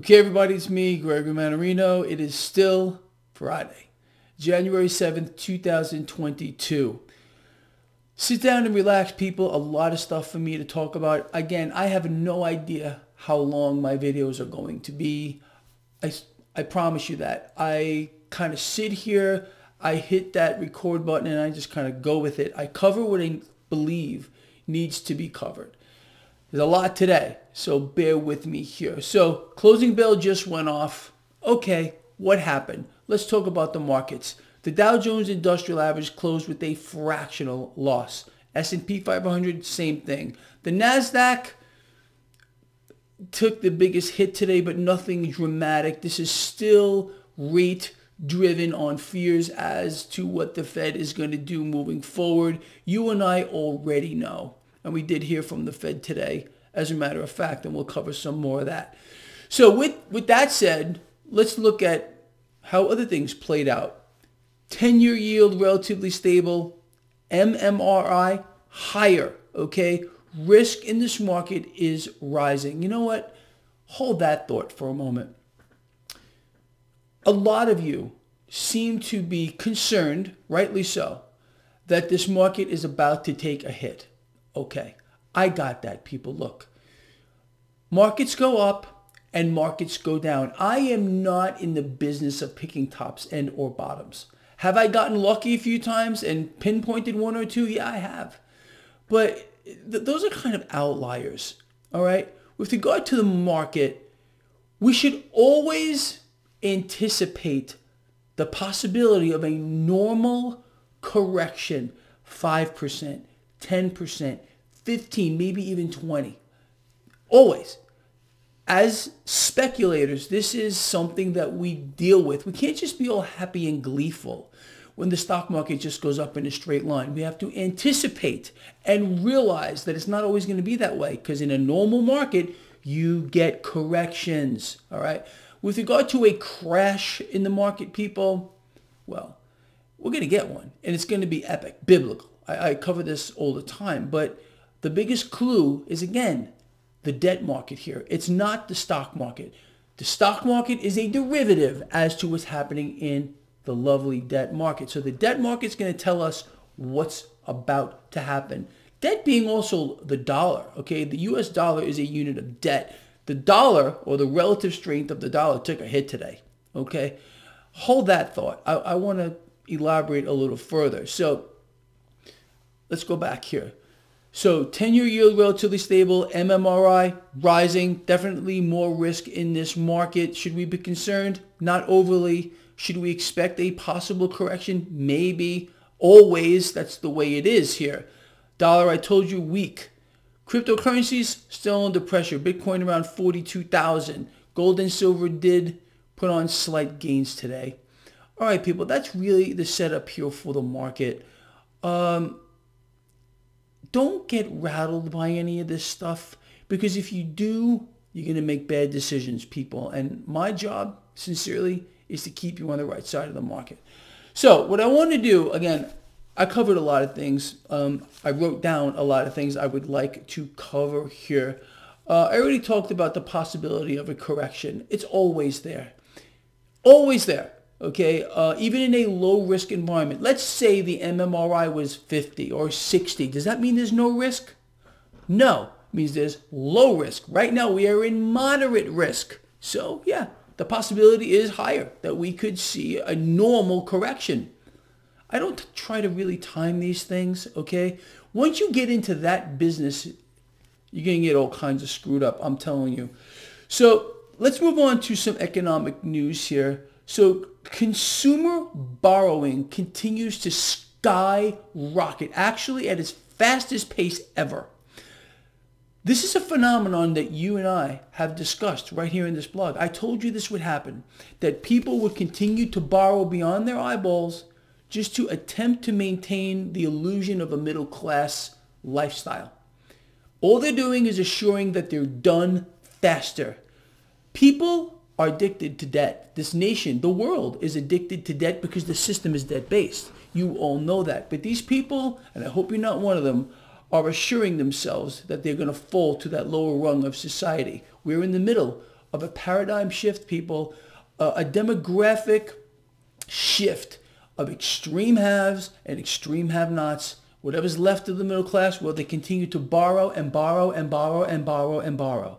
Okay, everybody, it's me, Gregory Mannarino. It is still Friday, January 7th, 2022. Sit down and relax, people. A lot of stuff for me to talk about. Again, I have no idea how long my videos are going to be. I, I promise you that. I kind of sit here, I hit that record button, and I just kind of go with it. I cover what I believe needs to be covered. There's a lot today, so bear with me here. So closing bell just went off. Okay, what happened? Let's talk about the markets. The Dow Jones Industrial Average closed with a fractional loss. S&P 500, same thing. The NASDAQ took the biggest hit today, but nothing dramatic. This is still rate driven on fears as to what the Fed is going to do moving forward. You and I already know and we did hear from the Fed today, as a matter of fact, and we'll cover some more of that. So with, with that said, let's look at how other things played out. 10-year yield relatively stable, MMRI higher, okay? Risk in this market is rising. You know what? Hold that thought for a moment. A lot of you seem to be concerned, rightly so, that this market is about to take a hit. Okay, I got that, people. Look, markets go up and markets go down. I am not in the business of picking tops and or bottoms. Have I gotten lucky a few times and pinpointed one or two? Yeah, I have. But th- those are kind of outliers, all right? With regard to the market, we should always anticipate the possibility of a normal correction, 5%, 10%, 15, maybe even 20. Always. As speculators, this is something that we deal with. We can't just be all happy and gleeful when the stock market just goes up in a straight line. We have to anticipate and realize that it's not always going to be that way because in a normal market, you get corrections. All right. With regard to a crash in the market, people, well, we're going to get one and it's going to be epic, biblical. I, I cover this all the time, but the biggest clue is again, the debt market here. It's not the stock market. The stock market is a derivative as to what's happening in the lovely debt market. So the debt market is going to tell us what's about to happen. Debt being also the dollar, okay? The US dollar is a unit of debt. The dollar or the relative strength of the dollar took a hit today, okay? Hold that thought. I, I want to elaborate a little further. So let's go back here. So 10-year yield relatively stable, MMRI rising, definitely more risk in this market. Should we be concerned? Not overly. Should we expect a possible correction? Maybe. Always, that's the way it is here. Dollar, I told you, weak. Cryptocurrencies still under pressure. Bitcoin around 42,000. Gold and silver did put on slight gains today. All right, people, that's really the setup here for the market. Um, don't get rattled by any of this stuff because if you do, you're going to make bad decisions, people. And my job, sincerely, is to keep you on the right side of the market. So what I want to do, again, I covered a lot of things. Um, I wrote down a lot of things I would like to cover here. Uh, I already talked about the possibility of a correction. It's always there. Always there okay, uh, even in a low risk environment, let's say the MMRI was 50 or 60, does that mean there's no risk? No, it means there's low risk. Right now we are in moderate risk. So yeah, the possibility is higher that we could see a normal correction. I don't try to really time these things, okay? Once you get into that business, you're going to get all kinds of screwed up, I'm telling you. So let's move on to some economic news here. So consumer borrowing continues to skyrocket, actually at its fastest pace ever. This is a phenomenon that you and I have discussed right here in this blog. I told you this would happen, that people would continue to borrow beyond their eyeballs just to attempt to maintain the illusion of a middle class lifestyle. All they're doing is assuring that they're done faster. People are addicted to debt. This nation, the world, is addicted to debt because the system is debt-based. You all know that. But these people, and I hope you're not one of them, are assuring themselves that they're going to fall to that lower rung of society. We're in the middle of a paradigm shift, people, uh, a demographic shift of extreme haves and extreme have-nots. Whatever's left of the middle class, well, they continue to borrow and borrow and borrow and borrow and borrow. And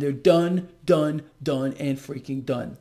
they're done, done, done, and freaking done.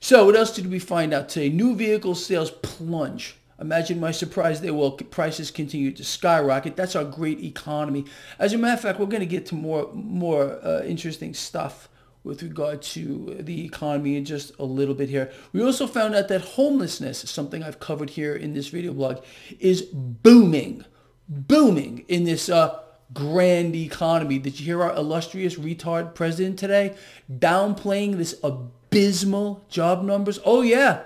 So what else did we find out today? New vehicle sales plunge. Imagine my surprise there. Well, prices continue to skyrocket. That's our great economy. As a matter of fact, we're going to get to more more uh, interesting stuff with regard to the economy in just a little bit here. We also found out that homelessness, something I've covered here in this video blog, is booming, booming in this uh, grand economy. Did you hear our illustrious retard president today downplaying this abysmal job numbers? Oh yeah,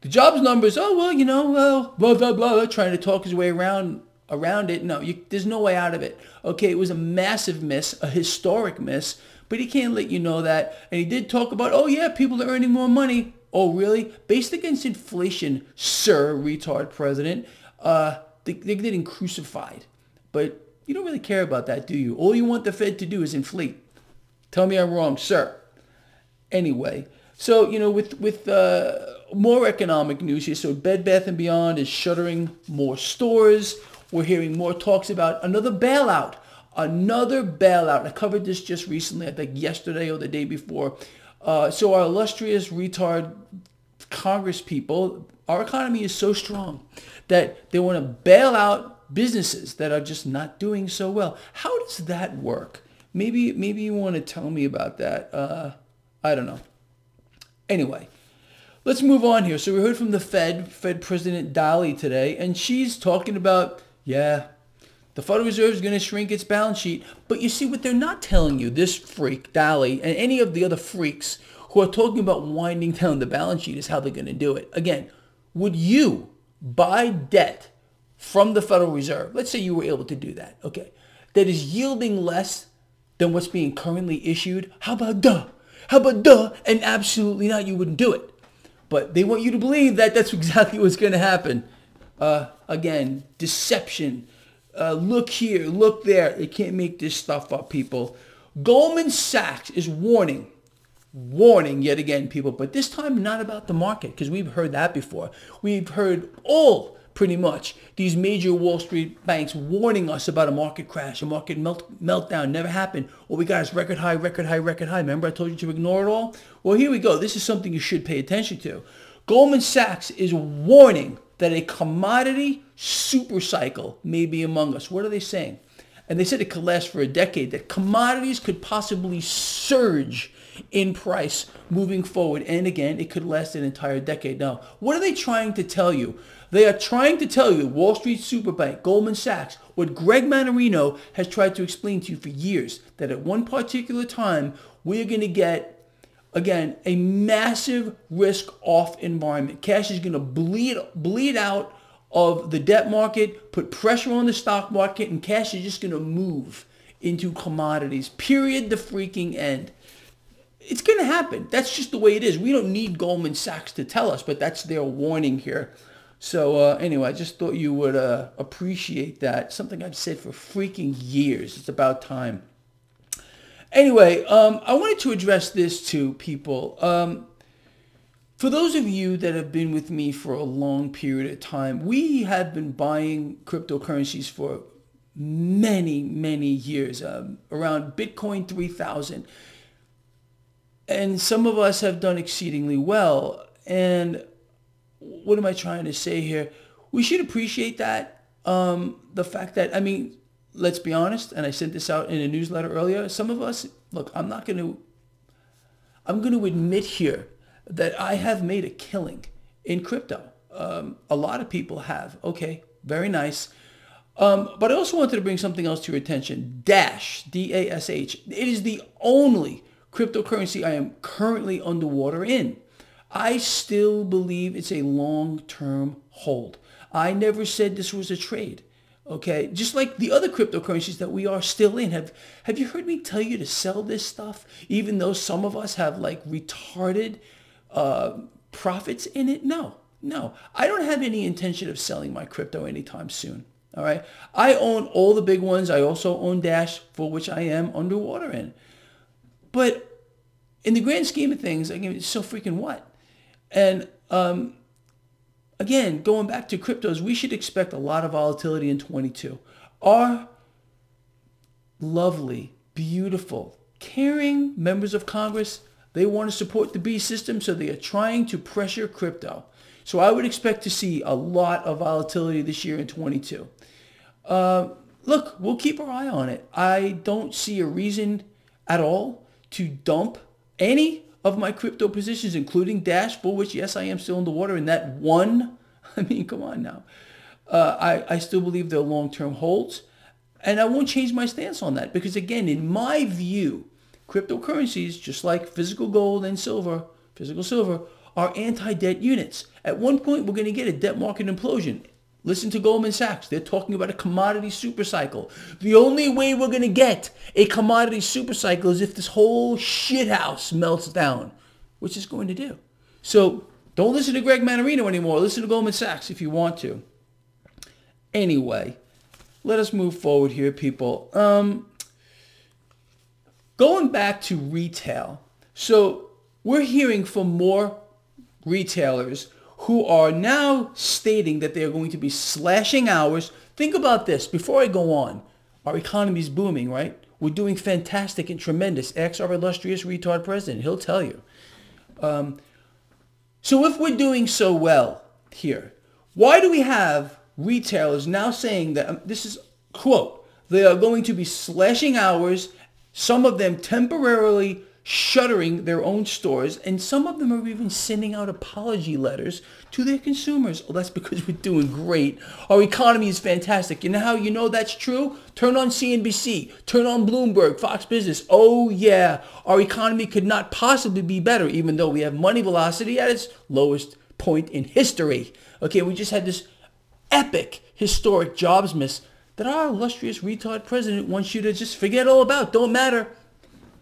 the jobs numbers. Oh well, you know, well, blah blah blah, trying to talk his way around around it. No, you, there's no way out of it. Okay, it was a massive miss, a historic miss but he can't let you know that. And he did talk about, oh yeah, people are earning more money. Oh really? Based against inflation, sir, retard president. Uh, they, they're getting crucified. But you don't really care about that, do you? All you want the Fed to do is inflate. Tell me I'm wrong, sir. Anyway, so you know, with with uh, more economic news here, so Bed Bath and Beyond is shuttering more stores. We're hearing more talks about another bailout another bailout. I covered this just recently, I think yesterday or the day before. Uh, so our illustrious retard Congress people, our economy is so strong that they want to bail out businesses that are just not doing so well. How does that work? Maybe maybe you want to tell me about that. Uh, I don't know. Anyway, let's move on here. So we heard from the Fed, Fed President Daly today, and she's talking about, yeah, the Federal Reserve is going to shrink its balance sheet. But you see what they're not telling you, this freak, Daly, and any of the other freaks who are talking about winding down the balance sheet is how they're going to do it. Again, would you buy debt from the Federal Reserve? Let's say you were able to do that. Okay. That is yielding less than what's being currently issued. How about duh? How about duh? And absolutely not, you wouldn't do it. But they want you to believe that that's exactly what's going to happen. Uh, again, deception uh, look here, look there. They can't make this stuff up, people. Goldman Sachs is warning, warning yet again, people, but this time not about the market because we've heard that before. We've heard all pretty much these major Wall Street banks warning us about a market crash, a market melt, meltdown. Never happened. All we got is record high, record high, record high. Remember I told you to ignore it all? Well, here we go. This is something you should pay attention to. Goldman Sachs is warning that a commodity super cycle may be among us. What are they saying? And they said it could last for a decade, that commodities could possibly surge in price moving forward. And again, it could last an entire decade. Now, what are they trying to tell you? They are trying to tell you, Wall Street Superbank, Goldman Sachs, what Greg Mannarino has tried to explain to you for years, that at one particular time, we're going to get again, a massive risk off environment. Cash is going to bleed, bleed out of the debt market, put pressure on the stock market, and cash is just going to move into commodities. Period. The freaking end. It's going to happen. That's just the way it is. We don't need Goldman Sachs to tell us, but that's their warning here. So uh, anyway, I just thought you would uh, appreciate that. Something I've said for freaking years. It's about time. Anyway, um, I wanted to address this to people. Um, for those of you that have been with me for a long period of time, we have been buying cryptocurrencies for many, many years, um, around Bitcoin 3000. And some of us have done exceedingly well. And what am I trying to say here? We should appreciate that. Um, the fact that, I mean, let's be honest, and I sent this out in a newsletter earlier, some of us, look, I'm not going to, I'm going to admit here that I have made a killing in crypto. Um, a lot of people have. Okay, very nice. Um, but I also wanted to bring something else to your attention. Dash, D-A-S-H. It is the only cryptocurrency I am currently underwater in. I still believe it's a long-term hold. I never said this was a trade. Okay, just like the other cryptocurrencies that we are still in. Have have you heard me tell you to sell this stuff, even though some of us have like retarded uh, profits in it? No, no. I don't have any intention of selling my crypto anytime soon. All right. I own all the big ones. I also own Dash, for which I am underwater in. But in the grand scheme of things, I mean, so freaking what? And um, again, going back to cryptos, we should expect a lot of volatility in 22. Our lovely, beautiful, caring members of Congress, they want to support the B system, so they are trying to pressure crypto. So I would expect to see a lot of volatility this year in 22. Uh, look, we'll keep our eye on it. I don't see a reason at all to dump any of my crypto positions, including Dash, for which, yes, I am still in the water in that one. I mean, come on now. Uh, I, I still believe they're long-term holds. And I won't change my stance on that because, again, in my view, cryptocurrencies, just like physical gold and silver, physical silver, are anti-debt units. At one point, we're going to get a debt market implosion. Listen to Goldman Sachs. They're talking about a commodity supercycle. The only way we're going to get a commodity supercycle is if this whole shithouse melts down, which is going to do. So don't listen to Greg Mannarino anymore. Listen to Goldman Sachs if you want to. Anyway, let us move forward here, people. Um, going back to retail. So we're hearing from more retailers who are now stating that they are going to be slashing hours. Think about this. Before I go on, our economy is booming, right? We're doing fantastic and tremendous. Ask our illustrious retard president. He'll tell you. Um, so if we're doing so well here, why do we have retailers now saying that, um, this is quote, they are going to be slashing hours, some of them temporarily shuttering their own stores, and some of them are even sending out apology letters to their consumers. Well, that's because we're doing great. Our economy is fantastic. You know how you know that's true? Turn on CNBC, turn on Bloomberg, Fox Business. Oh yeah, our economy could not possibly be better, even though we have money velocity at its lowest point in history. Okay, we just had this epic historic jobs miss that our illustrious retard president wants you to just forget all about. Don't matter.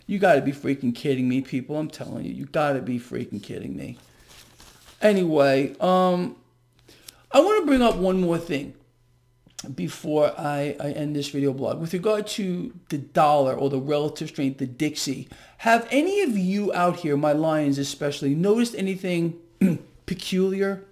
You got to be freaking kidding me, people. I'm telling you, you got to be freaking kidding me. Anyway, um, I want to bring up one more thing before I, I end this video blog. With regard to the dollar or the relative strength, the Dixie, have any of you out here, my Lions especially, noticed anything peculiar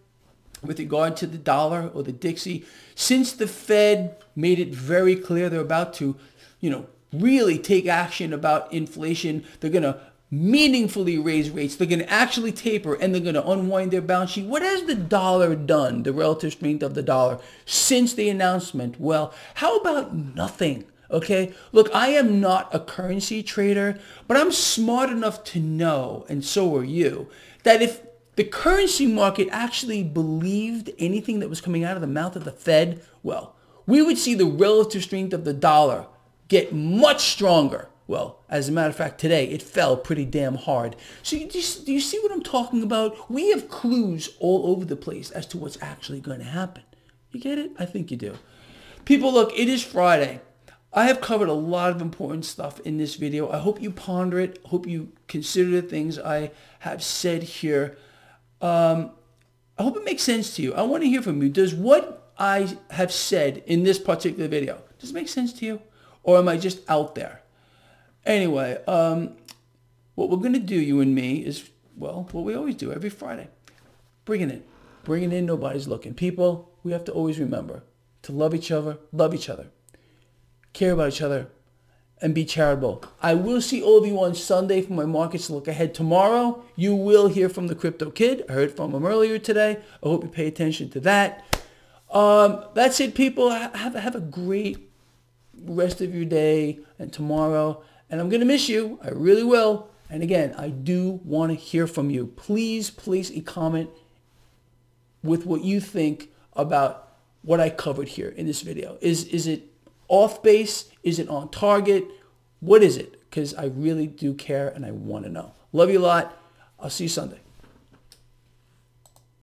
with regard to the dollar or the Dixie since the Fed made it very clear they're about to, you know, really take action about inflation. They're going to meaningfully raise rates. They're going to actually taper and they're going to unwind their balance sheet. What has the dollar done, the relative strength of the dollar, since the announcement? Well, how about nothing? Okay, look, I am not a currency trader, but I'm smart enough to know, and so are you, that if the currency market actually believed anything that was coming out of the mouth of the Fed, well, we would see the relative strength of the dollar get much stronger. Well, as a matter of fact, today it fell pretty damn hard. So you, do, you, do you see what I'm talking about? We have clues all over the place as to what's actually going to happen. You get it? I think you do. People, look, it is Friday. I have covered a lot of important stuff in this video. I hope you ponder it. Hope you consider the things I have said here. Um, I hope it makes sense to you. I want to hear from you. Does what I have said in this particular video, does it make sense to you? Or am I just out there? Anyway, um, what we're going to do, you and me, is, well, what we always do every Friday. Bring it in. Bring it in. Nobody's looking. People, we have to always remember to love each other, love each other, care about each other, and be charitable. I will see all of you on Sunday for my markets look ahead. Tomorrow, you will hear from the Crypto Kid. I heard from him earlier today. I hope you pay attention to that. Um, that's it, people. Have, have a great rest of your day and tomorrow. And I'm going to miss you. I really will. And again, I do want to hear from you. Please place a comment with what you think about what I covered here in this video. Is, is it off base? Is it on target? What is it? Because I really do care and I want to know. Love you a lot. I'll see you Sunday.